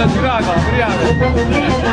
진짜 싫어하고 불리하고.